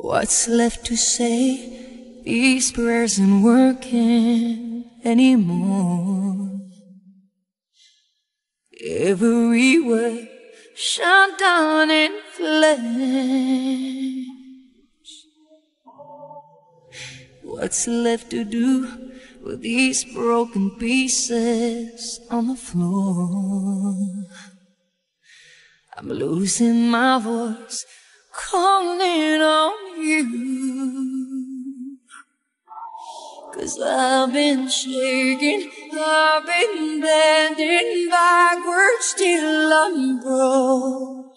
What's left to say? These prayers aren't working anymore. Every word shut down in flames. What's left to do with these broken pieces on the floor? I'm losing my voice calling on you. Cause I've been shaking, I've been bending backwards till I'm broke.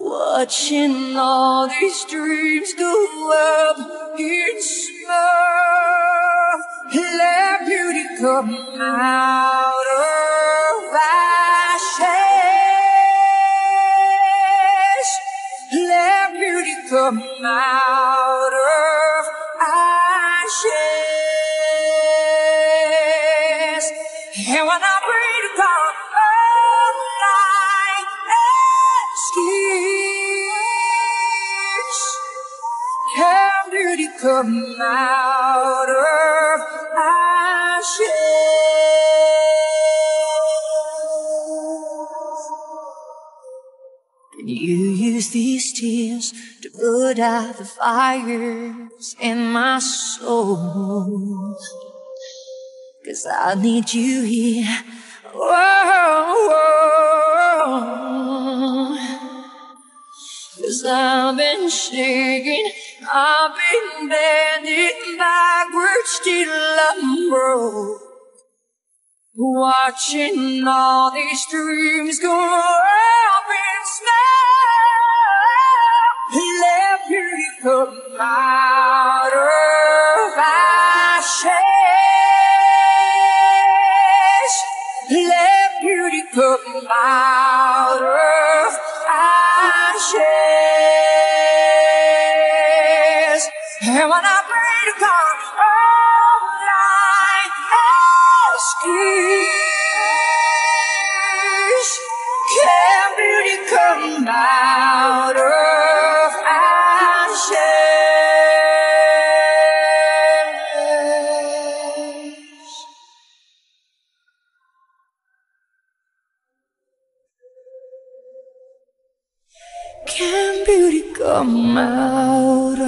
Watching all these dreams go up in smoke. Let beauty come out of out of ashes. And when I pray to God excuse, can beauty come out of ashes? You use these tears to put out the fires in my soul? Cause I need you here. Whoa, whoa. Cause I've been shaking, I've been bending backwards till I'm broke. Watching all these dreams go up come out of ashes. Let beauty come out of ashes. And when I pray to God all night, excuse, Can beauty come out